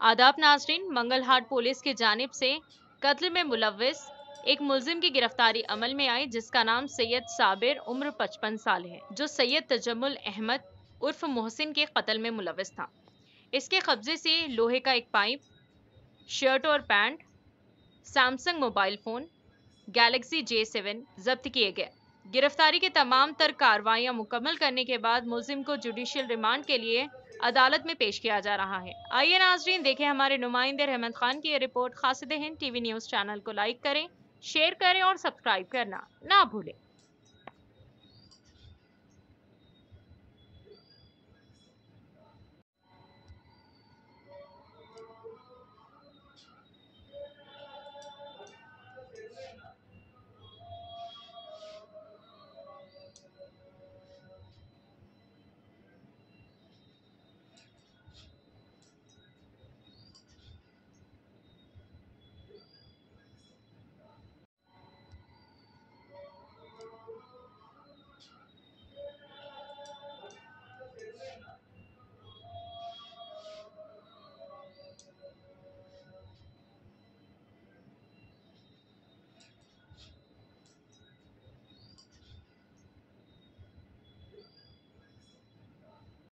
आदाब नाजरीन मंगलहाट पुलिस की जानब से कत्ल में मुलविस एक मुलजिम की गिरफ्तारी अमल में आई, जिसका नाम सैयद साबिर उम्र 55 साल है, जो सैयद तजमुल अहमद उर्फ़ मोहसिन के कत्ल में मुलविस था। इसके कब्जे से लोहे का एक पाइप, शर्ट और pant, Samsung mobile phone, Galaxy J seven जब्त किए गए। गिरफ्तारी के तमाम तर कार्रवाइयाँ मुकम्मल करने के बाद मुलिम को जुडिशियल रिमांड के लिए अदालत में पेश किया जा रहा है। आइए नाजरीन, देखें हमारे नुमाइंदे रहमत खान की रिपोर्ट खासद हिंद टीवी न्यूज़ चैनल को लाइक करें, शेयर करें और सब्सक्राइब करना ना भूलें।